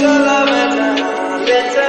Love